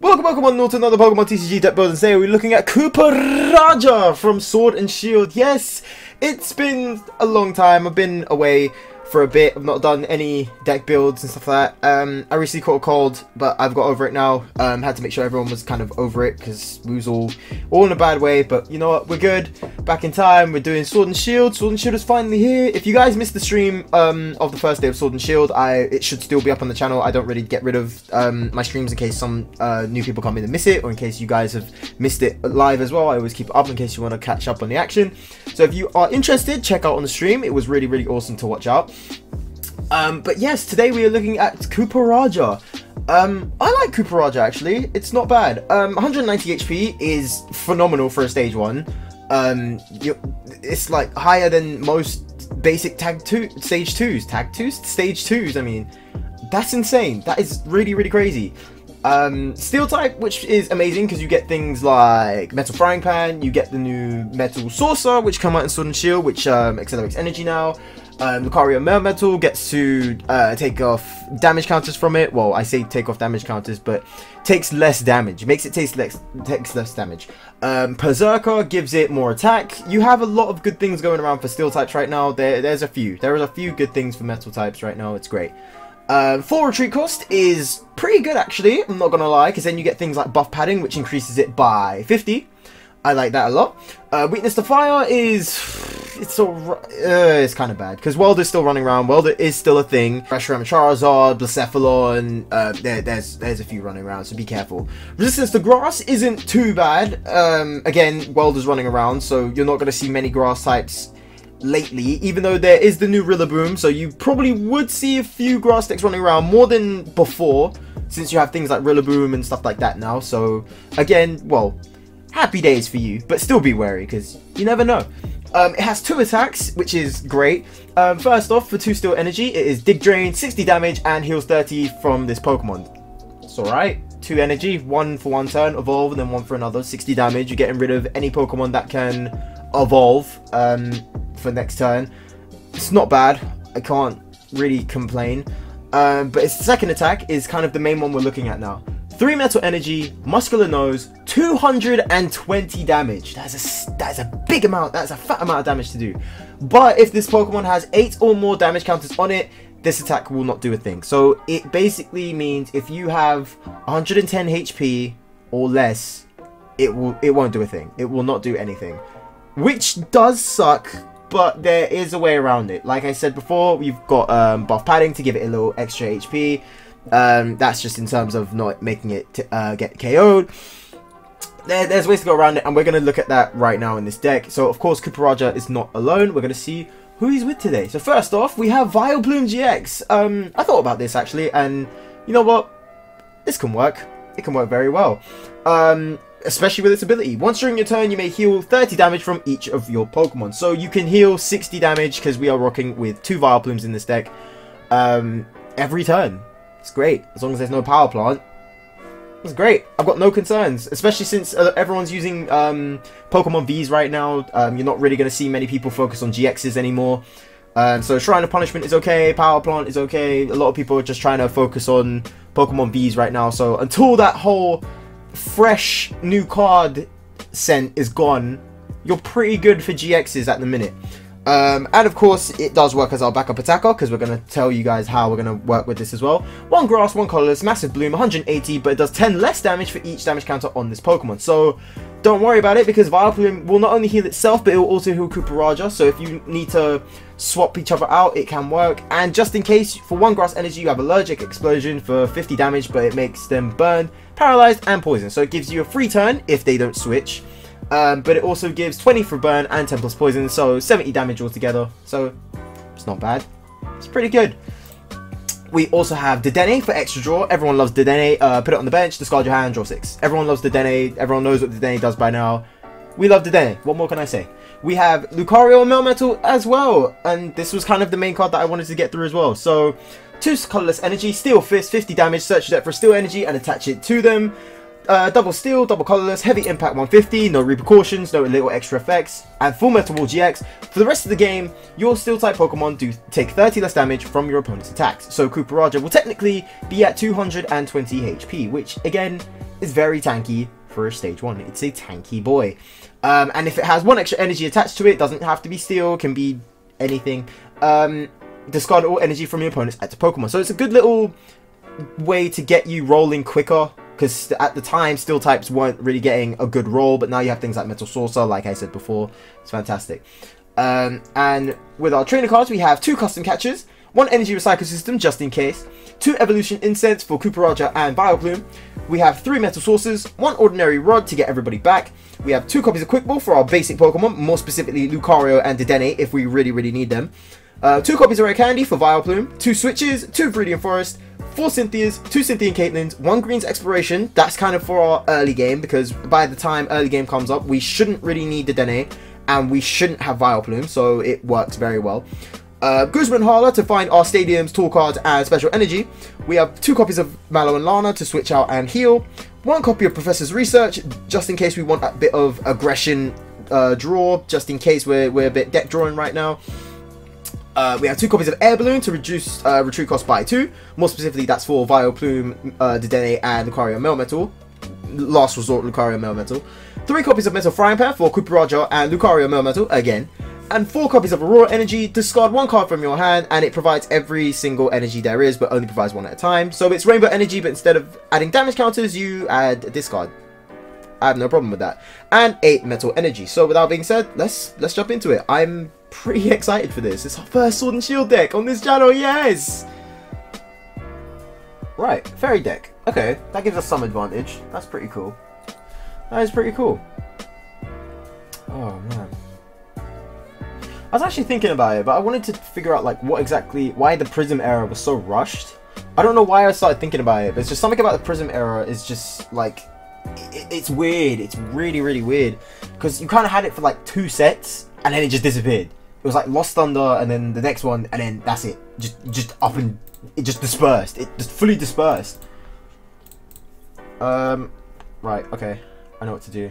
Welcome, welcome on to another Pokemon TCG deck build and today we're looking at Copperajah from Sword and Shield. Yes, it's been a long time, I've been away for a bit. I've not done any deck builds and stuff like that. Um, I recently caught a cold, but I've got over it now. Um, had to make sure everyone was kind of over it because we was all, all in a bad way. But you know what? We're good. Back in time. We're doing Sword and Shield. Sword and Shield is finally here. If you guys missed the stream um, of the first day of Sword and Shield, I it should still be up on the channel. I don't really get rid of um, my streams in case some uh, new people come in and miss it, or in case you guys have missed it live as well. I always keep it up in case you want to catch up on the action. So if you are interested, check out on the stream. It was really, really awesome to watch out. Um, but yes, today we are looking at Copperajah. Um, I like Copperajah actually. It's not bad. Um, 190 HP is phenomenal for a stage one. Um, you, it's like higher than most basic tag two stage twos. Tag twos, stage twos. I mean, that's insane. That is really really crazy. Um, steel type, which is amazing because you get things like Metal Frying Pan, you get the new Metal Saucer, which come out in Sword and Shield, which um, accelerates energy now. Um, Lucario Melmetal gets to uh, take off damage counters from it. Well, I say take off damage counters, but takes less damage. Makes it taste less, takes less damage. Um, Perrserker gives it more attack. You have a lot of good things going around for steel types right now. There, there's a few. There is a few good things for metal types right now. It's great. Um, full retreat cost is pretty good actually, I'm not gonna lie, because then you get things like buff padding, which increases it by 50. I like that a lot. Uh, weakness to fire is it's so uh, it's kind of bad because Welder's still running around. Welder is still a thing. Reshiram Charizard, Blacephalon, uh, there, there's there's a few running around, so be careful. Resistance to grass isn't too bad. Um, again, Welder's running around, so you're not going to see many grass types lately, even though there is the new Rillaboom, so you probably would see a few grass decks running around more than before, since you have things like Rillaboom and stuff like that now. So again, well, happy days for you, but still be wary because you never know. Um, it has two attacks, which is great. Um, first off, for 2 steel energy, it is Dig Drain, 60 damage, and heals 30 from this Pokemon. It's alright. 2 energy, 1 for one turn, evolve, and then 1 for another. 60 damage, you're getting rid of any Pokemon that can evolve um, for next turn. It's not bad. I can't really complain. Um, but its second attack is kind of the main one we're looking at now. 3 Metal Energy, Muscular Nose, 220 damage. That's a, that's a big amount, that's a fat amount of damage to do. But if this Pokemon has 8 or more damage counters on it, this attack will not do a thing. So it basically means if you have 110 HP or less, it will it won't do a thing. It will not do anything. Which does suck, but there is a way around it. Like I said before, we've got um, buff padding to give it a little extra HP. Um, that's just in terms of not making it uh, get KO'd. There, there's ways to go around it, and we're going to look at that right now in this deck. So, of course, Copperajah is not alone. We're going to see who he's with today. So, first off, we have Vileplume GX. Um, I thought about this, actually, and you know what? This can work. It can work very well. Um, especially with its ability. Once during your turn, you may heal 30 damage from each of your Pokemon. So you can heal 60 damage, because we are rocking with two Vileplumes in this deck, um, every turn. It's great. As long as there's no power plant. It's great. I've got no concerns. Especially since uh, everyone's using um, Pokemon Vs right now. Um, you're not really going to see many people focus on GXs anymore. Um, so Shrine of Punishment is okay. Power Plant is okay. A lot of people are just trying to focus on Pokemon Vs right now. So until that whole fresh new card scent is gone, you're pretty good for GXs at the minute. Um, and of course, it does work as our backup attacker because we're going to tell you guys how we're going to work with this as well. One grass, one colorless, massive bloom, 180, but it does 10 less damage for each damage counter on this Pokemon. So don't worry about it because Vileplume will not only heal itself, but it will also heal Copperajah. So if you need to swap each other out, it can work. And just in case, for one grass energy, you have allergic explosion for 50 damage, but it makes them burn, paralyzed, and poison. So it gives you a free turn if they don't switch. Um, but it also gives 20 for burn and 10 plus poison, so 70 damage altogether. So it's not bad. It's pretty good. We also have Dedenne for extra draw. Everyone loves Dedenne. Uh, put it on the bench, discard your hand, draw six. Everyone loves Dedenne. Everyone knows what Dedenne does by now. We love Dedenne. What more can I say? We have Lucario and Melmetal as well. And this was kind of the main card that I wanted to get through as well. So, two colorless energy, Steel Fist, 50 damage, search your deck for Steel Energy and attach it to them. Uh, double steel, double colorless, heavy impact 150, no repercussions, no little extra effects, and full metal wall GX. For the rest of the game, your steel type Pokemon do take 30 less damage from your opponent's attacks. So Copperajah will technically be at 220 HP, which again is very tanky for a stage one. It's a tanky boy. Um, and if it has one extra energy attached to it, doesn't have to be steel, can be anything. Um, discard all energy from your opponent's active Pokemon. So it's a good little way to get you rolling quicker. Because at the time, steel types weren't really getting a good role, but now you have things like Metal Saucer, like I said before. It's fantastic. Um, and with our trainer cards, we have two custom catches, one energy recycle system just in case, two evolution incense for Copperajah and Vileplume. We have three metal saucers, one ordinary rod to get everybody back. We have two copies of Quick Ball for our basic Pokemon, more specifically Lucario and Dedenne if we really, really need them. Uh, two copies of Rare Candy for Vileplume, two switches, two Viridian Forest, four Cynthias, two Cynthia and Caitlins, one Green's Exploration. That's kind of for our early game because by the time early game comes up, we shouldn't really need Dedenne and we shouldn't have Vileplume, so it works very well. Uh, Guzma and Hala to find our stadiums, tool cards, and special energy. We have two copies of Mallow and Lana to switch out and heal. One copy of Professor's Research, just in case we want a bit of aggression uh, draw, just in case we're, we're a bit deck drawing right now. Uh, we have two copies of Air Balloon to reduce uh, retreat cost by two. More specifically, that's for Vileplume, uh, Dedenne, and Lucario Melmetal. Last resort, Lucario Melmetal. Three copies of Metal Frying Pan for Copperajah and Lucario Melmetal, again. And four copies of Aurora Energy. Discard one card from your hand, and it provides every single energy there is, but only provides one at a time. So it's Rainbow Energy, but instead of adding damage counters, you add a discard. I have no problem with that. And eight Metal Energy. So without being said, let's let's jump into it. I'm pretty excited for this. It's our first Sword and Shield deck on this channel, yes! Right, Fairy deck. Okay, that gives us some advantage. That's pretty cool. That is pretty cool. Oh, man. I was actually thinking about it, but I wanted to figure out, like, what exactly, why the Prism era was so rushed. I don't know why I started thinking about it, but it's just something about the Prism era is just, like, it, it's weird. It's really, really weird. Because you kind of had it for, like, two sets, and then it just disappeared. It was like Lost Thunder, and then the next one, and then that's it. Just, just up and it just dispersed. It just fully dispersed. Um, right. Okay, I know what to do.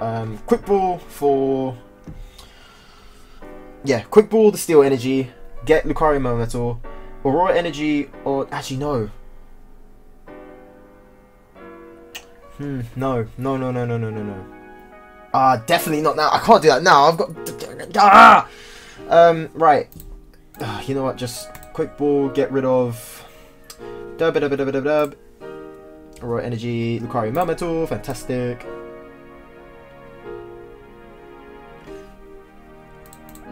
Um, quick ball for yeah, quick ball the steel energy. Get Lucario Metal, Aurora energy, or actually no. Hmm. No. No. No. No. No. No. No. No. Ah, definitely not now. I can't do that now. I've got. Ah! Um, right. Uh, you know what? Just quick ball, get rid of. Dub, dub, dub, dub, dub. Aurora Energy, Lucario Melmetal, fantastic.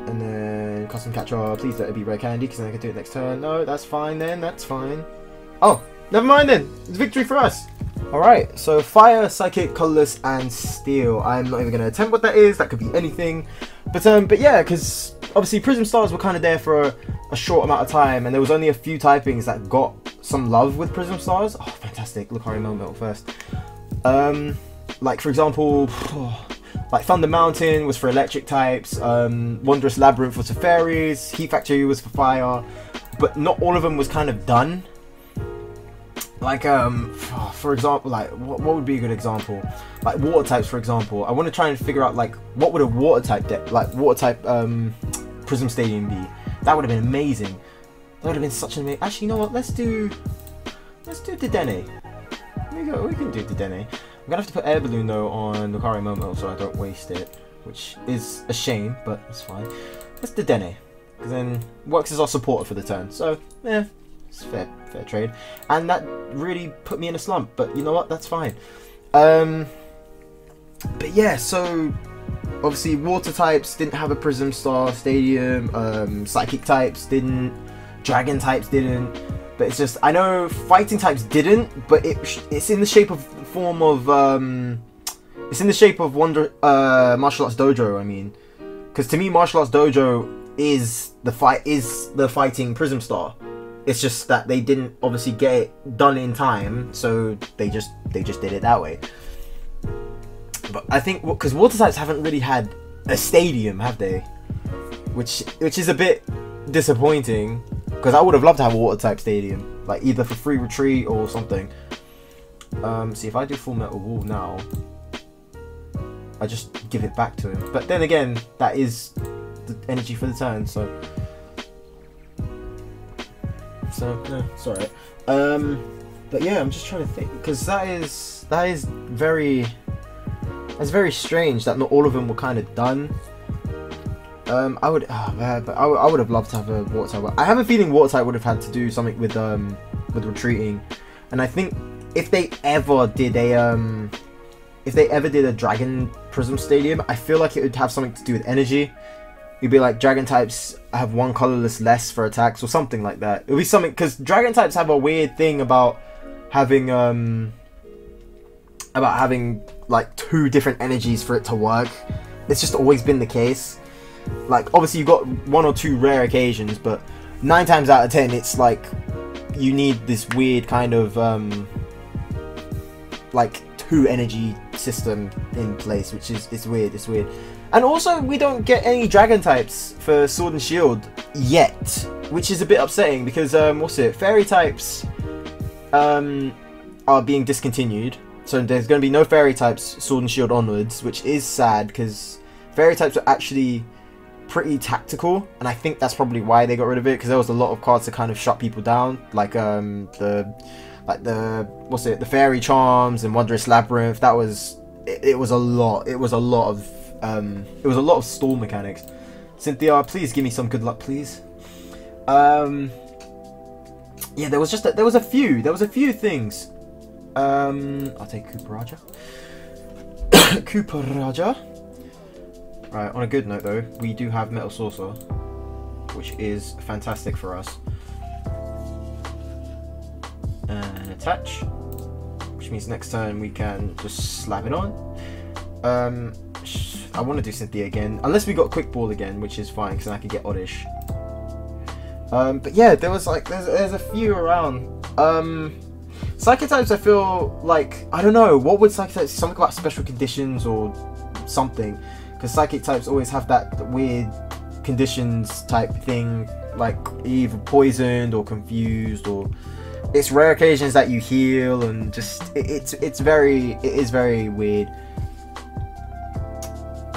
And then custom catch catcher, please let it be Red candy because then I can do it next turn. No, that's fine then, that's fine. Oh, never mind then. It's victory for us. Alright, so Fire, Psychic, Colorless, and Steel. I'm not even going to attempt what that is. That could be anything. But um, but yeah, because obviously Prism Stars were kind of there for a, a, short amount of time, and there was only a few typings that got some love with Prism Stars. Oh, fantastic! Lucario Melmetal first. Um, like for example, like Thunder Mountain was for electric types. Um, Wondrous Labyrinth was for fairies. Heat Factory was for fire, but not all of them was kind of done like um for example like what, what would be a good example? Like water types for example. I want to try and figure out like what would a water type deck like water type um prism stadium be? That would have been amazing. That would have been such an amazing actually you know what? Let's do let's do Dedenne. We go we can do Dedenne. I'm gonna have to put air balloon though on Lucario Momo so i don't waste it which is a shame but it's fine. Let's Dedenne because then works as our supporter for the turn. So yeah it's fair, fair trade. And that really put me in a slump, but you know what? That's fine. Um, but yeah, so obviously water types didn't have a Prism Star Stadium. Um, psychic types didn't. Dragon types didn't. But it's just I know fighting types didn't, but it it's in the shape of form of um, it's in the shape of Wonder uh, Martial Arts Dojo. I mean, because to me Martial Arts Dojo is the fight is the fighting Prism Star. It's just that they didn't obviously get it done in time, so they just they just did it that way. But I think because water types haven't really had a stadium, have they? Which which is a bit disappointing because I would have loved to have a water type stadium, like either for free retreat or something. Um, see if I do full metal wall now, I just give it back to him. But then again, that is the energy for the turn, so so no, it's alright. Um, but yeah, I'm just trying to think because that is that is very that's very strange that not all of them were kind of done. Um, I would, oh man, but I, I would have loved to have a water type. I have a feeling water type would have had to do something with um with retreating, and I think if they ever did a um if they ever did a dragon prism stadium, I feel like it would have something to do with energy. You'd be like dragon types have one colorless less for attacks or something like that. It would be something because dragon types have a weird thing about having um about having like two different energies for it to work. It's just always been the case. Like obviously you've got one or two rare occasions, but nine times out of ten it's like you need this weird kind of um like two energy system in place, which is it's weird. It's weird. And also, we don't get any dragon types for Sword and Shield yet, which is a bit upsetting because um, what's it? Fairy types um, are being discontinued, so there's going to be no fairy types Sword and Shield onwards, which is sad because fairy types are actually pretty tactical, and I think that's probably why they got rid of it because there was a lot of cards to kind of shut people down, like um, the like the what's it, the fairy charms and wondrous labyrinth. That was it, it was a lot. It was a lot of um, it was a lot of stall mechanics. Cynthia, please give me some good luck, please. Um, yeah, there was just a, there was a few there was a few things. Um, I'll take Copperajah. Copperajah. Right. On a good note, though, we do have Metal Saucer, which is fantastic for us. And attach, which means next turn we can just slap it on. Um, I want to do Cynthia again, unless we got Quick Ball again, which is fine because I can get Oddish. Um, but yeah, there was like there's there's a few around. Um, Psychic types, I feel like I don't know what would Psychic types something about special conditions or something, because Psychic types always have that weird conditions type thing, like either poisoned or confused or it's rare occasions that you heal and just it, it's it's very it is very weird.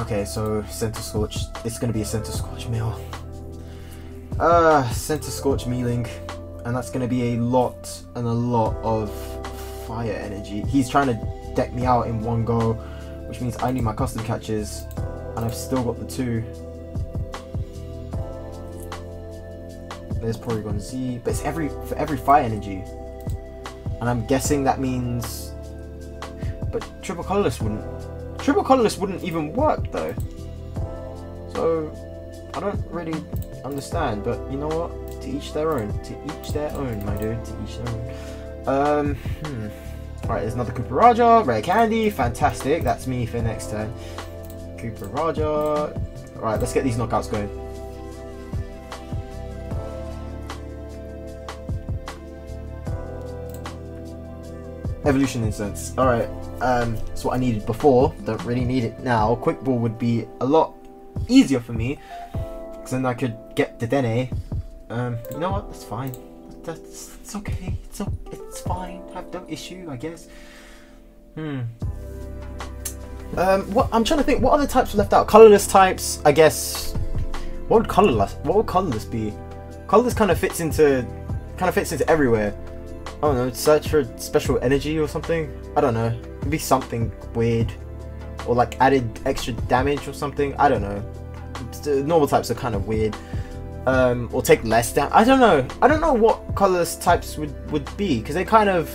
Okay, so Centiskorch. It's gonna be a Centiskorch meal. Uh, Centiskorch mealing. And that's gonna be a lot and a lot of fire energy. He's trying to deck me out in one go, which means I need my custom catches. And I've still got the two. There's Porygon Z, but it's every for every fire energy. And I'm guessing that means but triple colorless wouldn't Triple colorless wouldn't even work though. So I don't really understand, but you know what? To each their own. To each their own, my dude. To each their own. Um, hmm. Alright, there's another Copperajah, Rare Candy, fantastic. That's me for next turn. Copperajah. Alright, let's get these knockouts going. Evolution Incense. Alright, um, it's what I needed before. Don't really need it now. Quick Ball would be a lot easier for me. Because then I could get Dedenne. Um, you know what? That's fine. That's it's okay. It's it's fine. I have no issue, I guess. Hmm. Um, what I'm trying to think. What other types were left out? Colorless types, I guess. What would colorless? What would colorless be? Colorless kind of fits into, kind of fits into everywhere. I don't know. Search for special energy or something. I don't know. Be something weird, or like added extra damage or something. I don't know. Normal types are kind of weird. Um, or take less damage. I don't know. I don't know what colorless types would would be because they kind of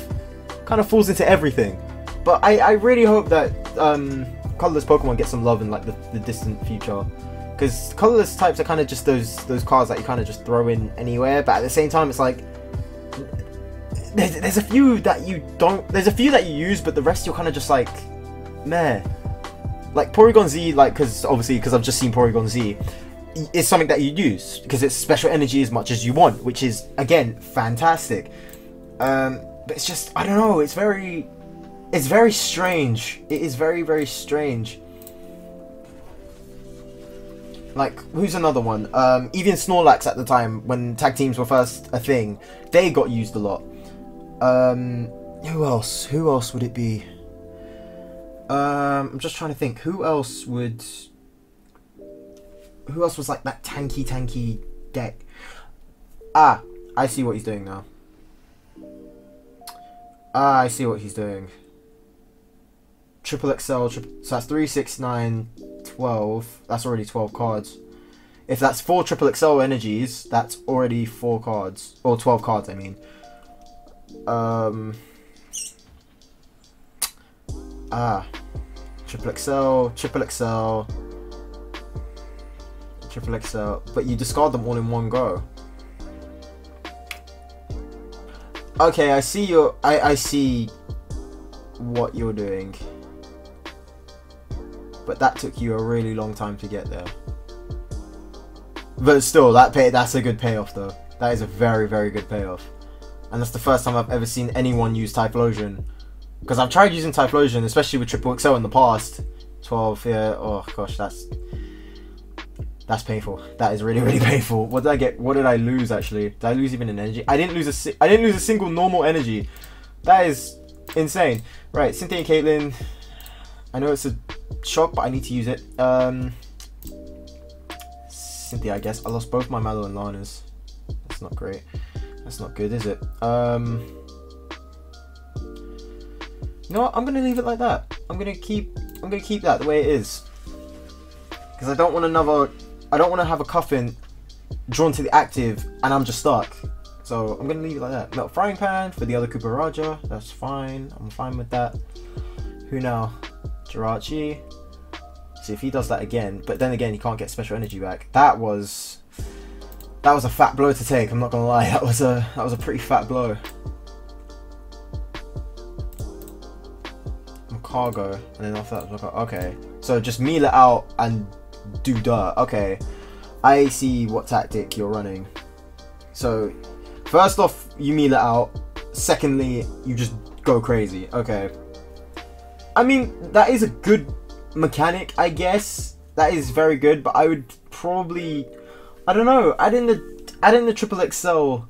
kind of falls into everything. But I, I really hope that um, colorless Pokemon get some love in like the, the distant future. Because colorless types are kind of just those those cards that you kind of just throw in anywhere. But at the same time, it's like there's, there's a few that you don't. There's a few that you use, but the rest you're kind of just like, meh. Like Porygon Z, like because obviously because I've just seen Porygon Z, is something that you use because it's special energy as much as you want, which is again fantastic. Um, but it's just I don't know. It's very, it's very strange. It is very very strange. Like, who's another one? Um, even Snorlax at the time, when tag teams were first a thing, they got used a lot. Um, who else? Who else would it be? Um, I'm just trying to think. Who else would? Who else was like that tanky, tanky deck? Ah, I see what he's doing now. Ah, I see what he's doing. triple XL, tri- so that's 3, 6, 9, 12. That's already 12 cards. If that's 4 triple XL energies, that's already 4 cards. Or 12 cards, I mean. Um. Ah. Triple XL, triple XL, triple XL. But you discard them all in one go. Okay, I see your. I I see what you're doing, but that took you a really long time to get there. But still, that pay that's a good payoff though. That is a very very good payoff, and that's the first time I've ever seen anyone use Typhlosion. Because I've tried using Typhlosion, especially with Triple XL in the past. 12, yeah. Oh gosh, that's that's painful. That is really, really painful. What did I get? What did I lose actually? Did I lose even an energy? I didn't lose a. Si I didn't lose a single normal energy. That is insane. Right, Cynthia and Caitlin. I know it's a shock, but I need to use it. Um, Cynthia, I guess. I lost both my Mallow and Lanas. That's not great. That's not good, is it? Um, you know what? I'm gonna leave it like that. I'm gonna keep. I'm gonna keep that the way it is. Because I don't want another I don't want to have a coffin drawn to the active and I'm just stuck. So I'm to leave it like that. Melt frying pan for the other Copperajah. That's fine. I'm fine with that. Who now? Jirachi. See if he does that again. But then again, he can't get special energy back. That was... That was a fat blow to take. I'm not to lie. That was a that was a pretty fat blow. Cargo. And then after that, okay. So just meal it out and do dirt. Okay, I see what tactic you're running. So, first off, you meal it out. Secondly, you just go crazy. Okay. I mean, that is a good mechanic, I guess. That is very good, but I would probably, I don't know, add in the add in the triple XL,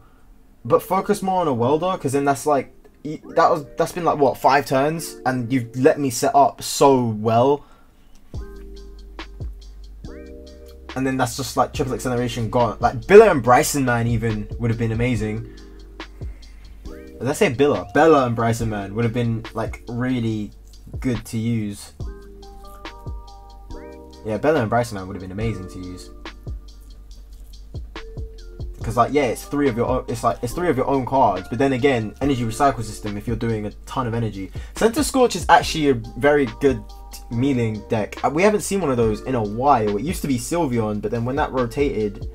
but focus more on a welder, because then that's like that was that's been like what five turns, and you've let me set up so well and then that's just like triple acceleration gone. Like Billa and Brycen-Man even would have been amazing. Let's say Billa, Bella and Brycen-Man would have been like really good to use. Yeah, Bella and Brycen-Man would have been amazing to use. Because like yeah, it's three of your own, it's like it's three of your own cards, but then again, energy recycle system if you're doing a ton of energy. Centiskorch is actually a very good Mealing deck. Uh, we haven't seen one of those in a while. It used to be Sylveon, but then when that rotated,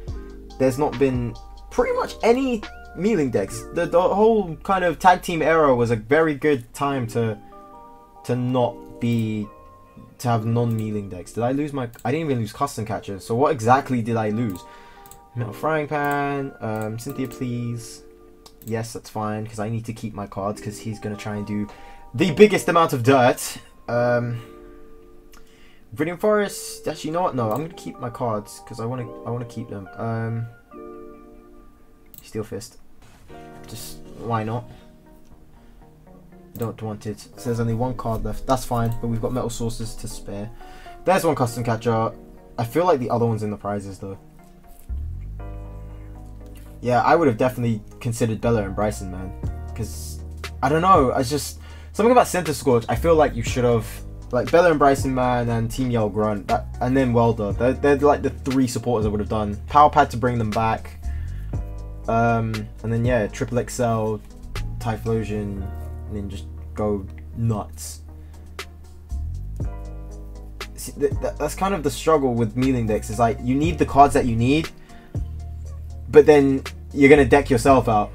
there's not been pretty much any Mealing decks. The, the whole kind of tag team era was a very good time to to not be to have non-Mealing decks. Did I lose my? I didn't even lose custom catchers. So what exactly did I lose? Metal frying pan. Um, Cynthia, please. Yes, that's fine because I need to keep my cards because he's gonna try and do the biggest amount of dirt. Um, Viridian Forest. Actually, you know what? No, I'm gonna keep my cards because I want to. I want to keep them. Um, Steel Fist. Just why not? Don't want it. So there's only one card left. That's fine, but we've got metal saucers to spare. There's one custom catcher. I feel like the other one's in the prizes though. Yeah, I would have definitely considered Bella and Brycen, man. Because I don't know. I just something about Centiskorch. I feel like you should have like Bella and Brycen-Man and Team Yell Grunt, that, and then Welder. They're, they're like the three supporters I would have done. Pal Pad to bring them back. Um, and then yeah, Triple XL, Typhlosion, and then just go nuts. See, th th that's kind of the struggle with Mealing decks. Is like you need the cards that you need, but then you're gonna deck yourself out.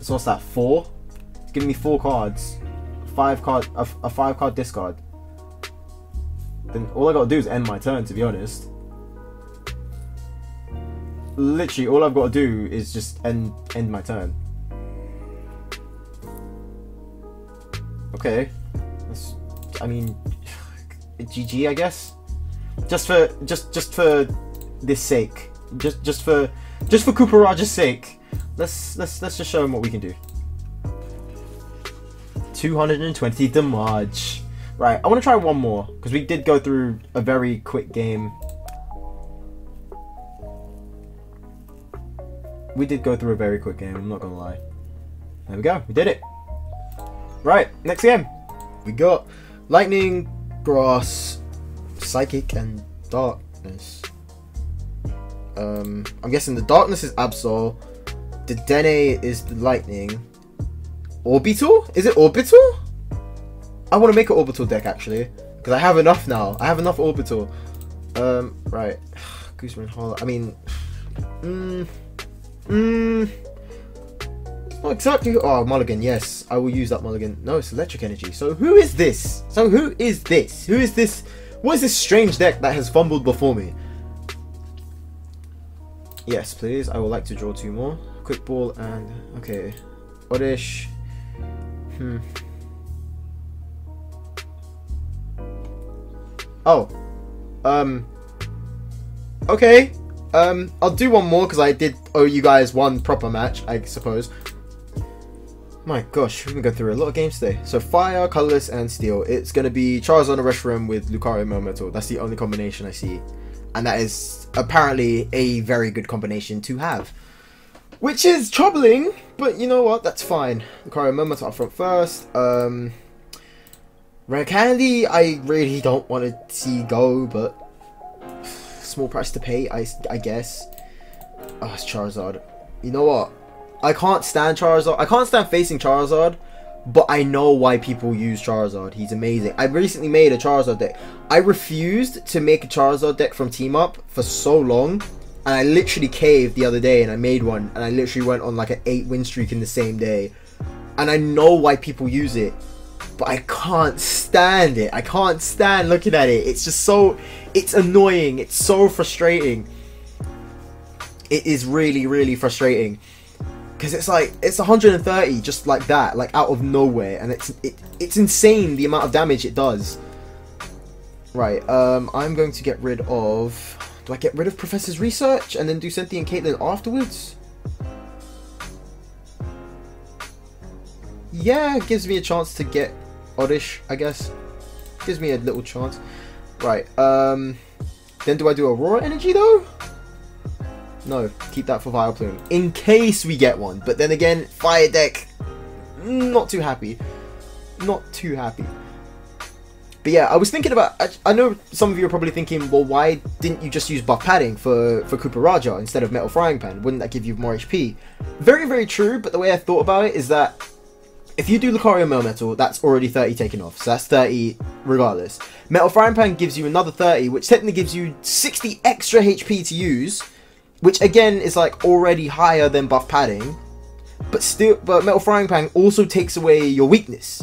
So what's that? Four? Give me four cards, five card, a, a five card discard then all I gotta do is end my turn, to be honest. Literally, all I've got to do is just end end my turn. Okay. That's, I mean, GG, I guess. Just for just just for this sake, just just for just for Copperajah's sake, let's let's let's just show him what we can do. 220 damage. Right, I want to try one more, because we did go through a very quick game. We did go through a very quick game, I'm not to lie. There we go, we did it. Right, next game. We got Lightning, Grass, Psychic, and Darkness. Um, I'm guessing the Darkness is Absol. The Dene is the Lightning. Orbeetle? Is it Orbeetle? I want to make an Orbeetle deck actually. Because I have enough now. I have enough Orbeetle. Um, right. Guzma and Hala. I mean, mmm, mmm. Not exactly. Oh, Mulligan. Yes, I will use that Mulligan. No, it's Electric Energy. So who is this? So who is this? Who is this? What is this strange deck that has fumbled before me? Yes, please. I would like to draw two more. Quick ball and okay. Oddish. Hmm. Oh. Um. Okay. Um, I'll do one more because I did owe you guys one proper match, I suppose. My gosh, we're gonna go through a lot of games today. So fire, colorless, and steel. It's gonna be Charizard Reshiram with Lucario Melmetal. That's the only combination I see, and that is apparently a very good combination to have. Which is troubling, but you know what? That's fine. Lucario Melmetal up front first. Um, Rare Candy, I really don't want to see go, but small price to pay, I, I guess. Oh, it's Charizard. You know what? I can't stand Charizard. I can't stand facing Charizard, but I know why people use Charizard. He's amazing. I recently made a Charizard deck. I refused to make a Charizard deck from Team Up for so long, and I literally caved the other day and I made one, and I literally went on like an 8 win streak in the same day. And I know why people use it, but I can't stand it. I can't stand looking at it. It's just so, it's annoying. It's so frustrating. It is really, really frustrating. Because it's like, it's 130 just like that, like out of nowhere. And it's, it, it's insane the amount of damage it does. Right, um, I'm going to get rid of... Do I get rid of Professor's Research and then do Cynthia and Caitlin afterwards? Yeah, gives me a chance to get oddish, I guess. Gives me a little chance. Right, um... Then do I do Aurora Energy, though? No, keep that for Vileplume. In case we get one. But then again, Fire Deck... Mm, not too happy. Not too happy. But yeah, I was thinking about... I, I know some of you are probably thinking, well, why didn't you just use buff padding for, for Copperajah instead of Metal Frying Pan? Wouldn't that give you more HP? Very, very true, but the way I thought about it is that if you do Lucario Melmetal, that's already 30 taken off. So that's 30 regardless. Metal Frying Pan gives you another 30, which technically gives you 60 extra HP to use. Which again is like already higher than buff padding. But still but Metal Frying Pan also takes away your weakness.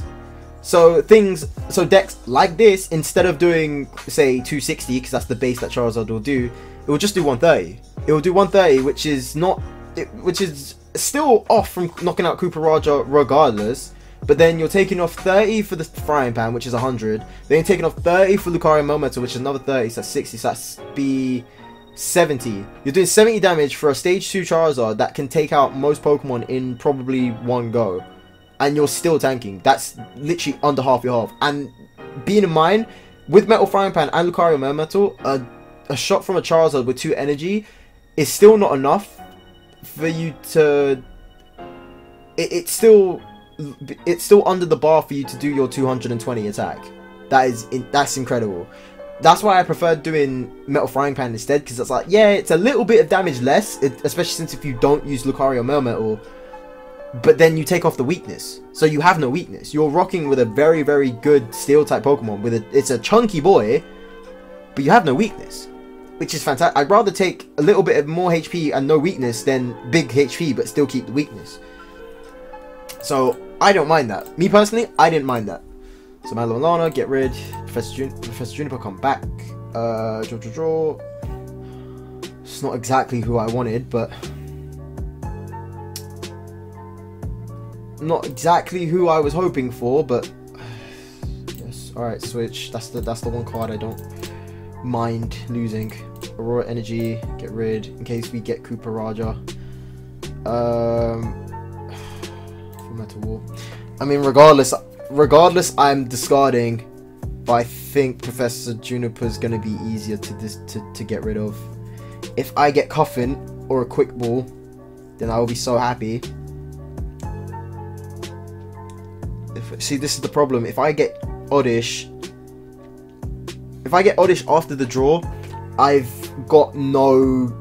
So things so decks like this, instead of doing say 260, because that's the base that Charizard will do, it will just do 130. It will do 130, which is not it, which is still off from knocking out Copperajah regardless. But then you're taking off 30 for the frying pan, which is 100. Then you're taking off 30 for Lucario Melmetal, which is another 30, so that's 60, so that's be 70. You're doing 70 damage for a stage 2 Charizard that can take out most Pokemon in probably one go. And you're still tanking. That's literally under half your health. And being in mind, with Metal Frying Pan and Lucario Melmetal, a, a shot from a Charizard with 2 energy is still not enough for you to it, it's still it's still under the bar for you to do your 220 attack that is that's incredible that's why I prefer doing Metal Frying Pan instead because it's like yeah it's a little bit of damage less it, especially since if you don't use Lucario Melmetal but then you take off the weakness so you have no weakness you're rocking with a very very good steel type Pokemon with a it's a chunky boy but you have no weakness which is fantastic. I'd rather take a little bit of more HP and no weakness than big HP but still keep the weakness. So I don't mind that. Me personally, I didn't mind that. So Mallow Lana, get rid. Professor, Jun Professor Juniper, come back. Uh, draw, draw, draw. It's not exactly who I wanted, but not exactly who I was hoping for, but yes. All right, switch. That's the that's the one card I don't mind losing. Aurora Energy, get rid in case we get Copperajah. Um, for Metal War. I mean, regardless, regardless, I'm discarding. But I think Professor Juniper's gonna be easier to this to, to get rid of. If I get Coffin or a Quick Ball, then I will be so happy. If, see, this is the problem. If I get Oddish if I get Oddish after the draw, I've got no,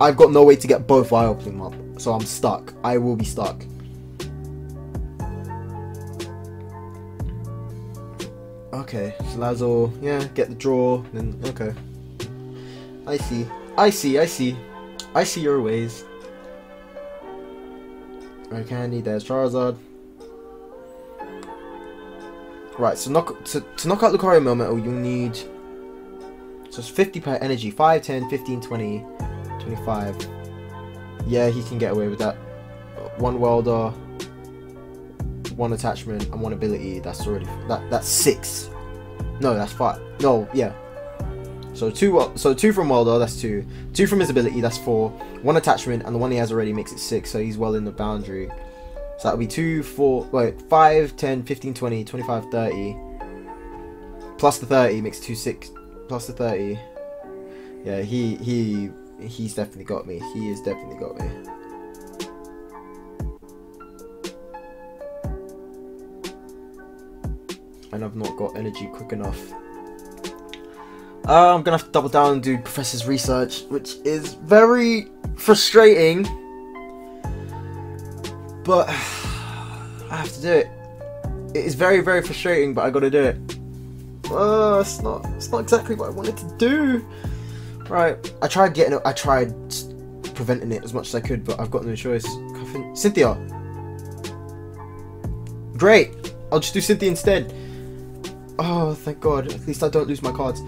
I've got no way to get both Vileplume up, so I'm stuck. I will be stuck. Okay, so Salazzle, yeah, get the draw, then okay. I see, I see, I see, I see your ways. Right, Candy, there's Charizard. Right, so knock to, to knock out Lucario Melmetal, you'll need so it's 50 per energy, 5, 10, 15, 20, 25. Yeah, he can get away with that. One welder, one attachment, and one ability. That's already that that's six. No, that's five. No, yeah. So two, so two from welder, that's two. Two from his ability, that's four. One attachment, and the one he has already makes it six. So he's well in the boundary. So that'll be 2, 4, wait, 5, 10, 15, 20, 25, 30. Plus the 30 makes 2, 6. Plus the 30. Yeah, he, he, he's definitely got me. He has definitely got me. And I've not got energy quick enough. Uh, I'm gonna have to double down and do Professor's research, which is very frustrating but I have to do it. It is very, very frustrating, but I gotta do it. Uh, it's not, it's not exactly what I wanted to do. Right, I tried getting it, I tried preventing it as much as I could, but I've got no choice. Cynthia. Great, I'll just do Cynthia instead. Oh, thank God, at least I don't lose my cards.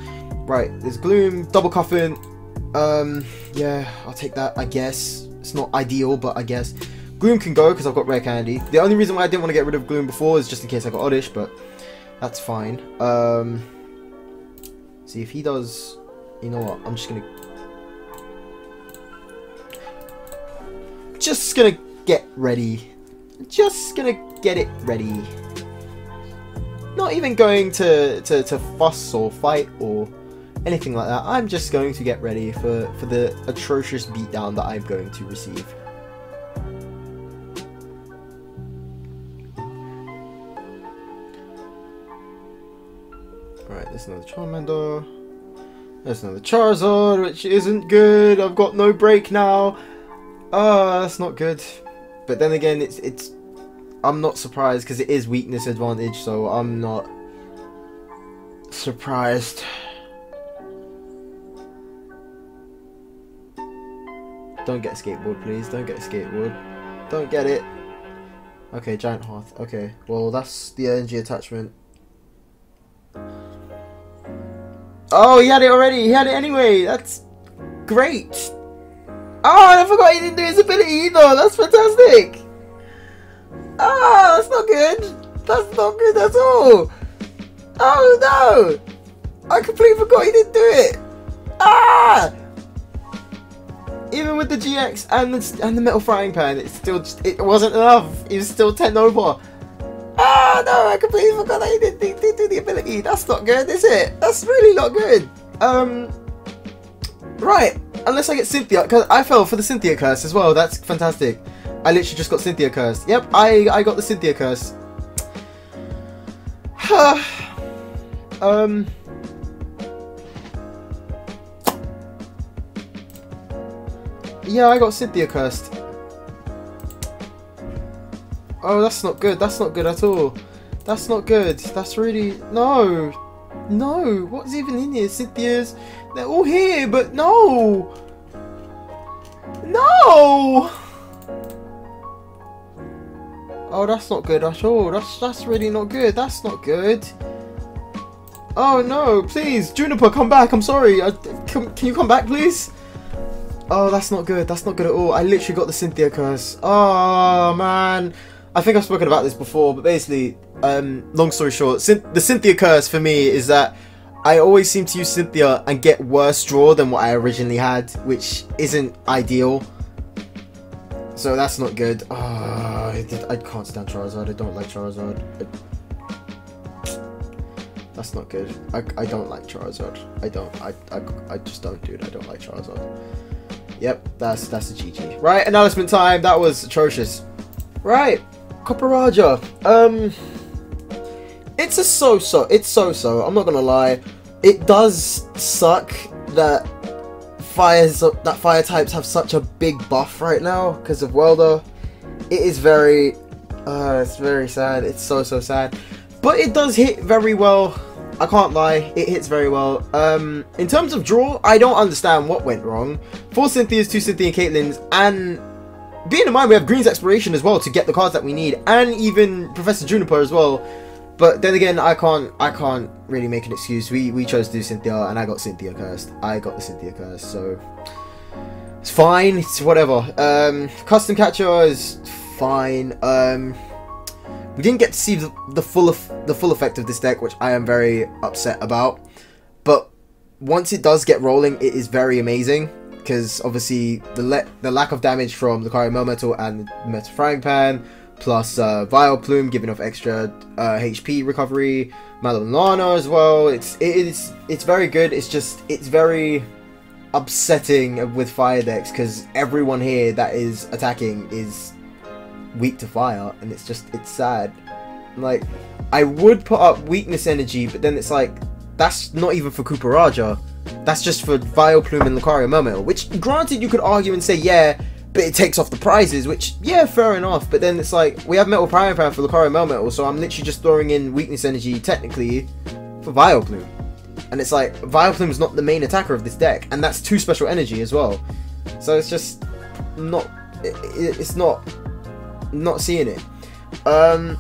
Right, there's Gloom, Double Coffin. Um, yeah, I'll take that, I guess. It's not ideal, but I guess. Gloom can go because I've got Rare Candy. The only reason why I didn't want to get rid of Gloom before is just in case I got Oddish, but that's fine. Um, see, if he does... You know what? I'm just going to... Just going to get ready. Just going to get it ready. Not even going to, to, to fuss or fight or anything like that. I'm just going to get ready for, for the atrocious beatdown that I'm going to receive. Alright, there's another Charmander. There's another Charizard, which isn't good. I've got no break now. Ah, that's not good. But then again, it's it's. I'm not surprised because it is weakness advantage, so I'm not surprised. Don't get skateboard, please. Don't get skateboard. Don't get it. Okay, giant hearth. Okay, well that's the energy attachment. Oh, he had it already. He had it anyway. That's great. Oh, I forgot he didn't do his ability either. That's fantastic. Ah, oh, that's not good. That's not good at all. Oh no! I completely forgot he didn't do it. Ah! Even with the GX and the and the metal frying pan, it still just, it wasn't enough. He was still ten over. Ah, no, I completely forgot that he didn't, didn't do the ability. That's not good, is it? That's really not good. Um, right. Unless I get Cynthia, because I fell for the Cynthia curse as well. That's fantastic. I literally just got Cynthia cursed. Yep, I, I got the Cynthia curse. um... Yeah, I got Cynthia cursed. Oh, that's not good. That's not good at all. That's not good. That's really... No. No. What's even in here? Cynthia's... They're all here, but no. No. Oh, that's not good at all. That's that's really not good. That's not good. Oh no, please, Juniper, come back. I'm sorry. I, can, can you come back, please? Oh, that's not good. That's not good at all. I literally got the Cynthia curse. Oh, man. I think I've spoken about this before, but basically, um, long story short, the Cynthia curse for me is that I always seem to use Cynthia and get worse draw than what I originally had, which isn't ideal. So that's not good. Oh, I, I can't stand Charizard. I don't like Charizard. I, that's not good. I, I don't like Charizard. I don't. I, I, I just don't, dude. I don't like Charizard. Yep, that's that's a GG. Right, announcement time. That was atrocious. Right. Copperajah. Um, it's a so-so. It's so-so. I'm not gonna lie. it does suck that fires that fire types have such a big buff right now because of Welder. It is very, uh, it's very sad. It's so so sad, but it does hit very well. I can't lie, it hits very well. Um, in terms of draw, I don't understand what went wrong. Four Cynthia's, two Cynthia and Caitlin's, and being in mind we have Green's Exploration as well to get the cards that we need, and even Professor Juniper as well. But then again, I can't I can't really make an excuse. We we chose to do Cynthia, and I got Cynthia cursed. I got the Cynthia curse, so it's fine. It's whatever. Um, custom catcher is fine. Um, we didn't get to see the, the full of, the full effect of this deck, which I am very upset about. But once it does get rolling, it is very amazing because obviously the the lack of damage from the Lucario Melmetal and the Metal Frying Pan, plus uh, Vileplume giving off extra uh, HP recovery, Mallow & Lana as well. It's it's it's very good. It's just it's very upsetting with fire decks because everyone here that is attacking is weak to fire, and it's just it's sad. Like I would put up weakness energy, but then it's like that's not even for Copperajah. That's just for Vileplume and Lucario Melmetal, which granted you could argue and say yeah, but it takes off the prizes, which yeah, fair enough. But then it's like we have Metal Frying Pan for Lucario Melmetal, so I'm literally just throwing in weakness energy technically for Vileplume. And it's like Vileplume is not the main attacker of this deck, and that's two special energy as well. So it's just not it, it's not not seeing it. Um,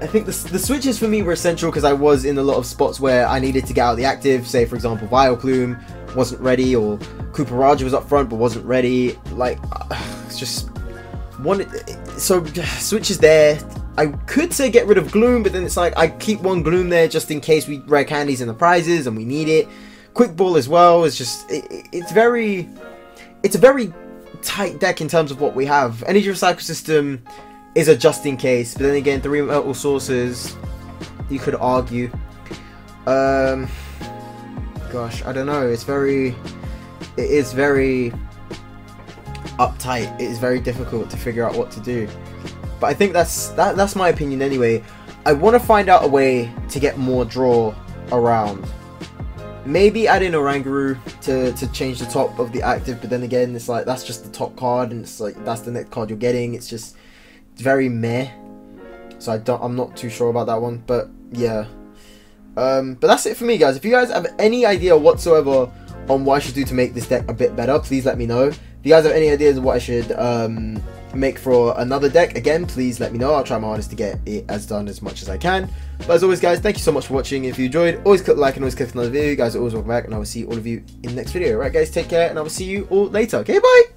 I think the, the switches for me were essential because I was in a lot of spots where I needed to get out the active. Say, for example, Vileplume wasn't ready, or Copperajah was up front but wasn't ready. Like, it's just one. So switches there. I could say get rid of Gloom, but then it's like I keep one Gloom there just in case we rare candies in the prizes and we need it. Quick Ball as well is just it, it's very, it's a very tight deck in terms of what we have. Energy Recycle System is a just in case, but then again, three metal saucers, you could argue. Um, gosh, I don't know. It's very, it is very uptight. It is very difficult to figure out what to do. But I think that's that. That's my opinion anyway. I want to find out a way to get more draw around. Maybe add in Oranguru to, to change the top of the active, but then again, it's like that's just the top card, and it's like that's the next card you're getting. It's just very meh. So I don't. I'm not too sure about that one, but yeah. Um, but that's it for me, guys. If you guys have any idea whatsoever on what I should do to make this deck a bit better, please let me know. If you guys have any ideas of what I should um, make for another deck, again, please let me know. I'll try my hardest to get it as done as much as I can. But as always, guys, thank you so much for watching. If you enjoyed, always click like and always click another video. You guys are always welcome back, and I will see all of you in the next video. Right, guys, take care, and I will see you all later. Okay, bye!